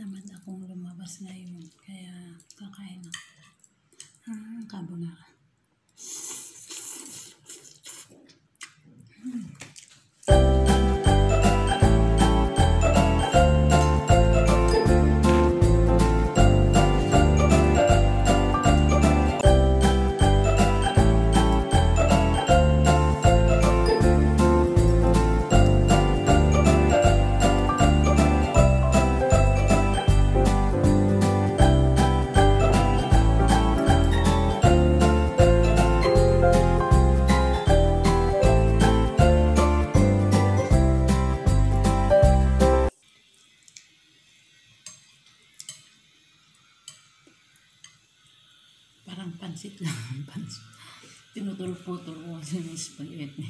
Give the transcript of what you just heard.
Tamad akong lumabas ngayon. Kaya kakain ako. Ah, carbonara. Pansit lang. pansit. Tinutulpo-tulpo kasi ng spaghetti.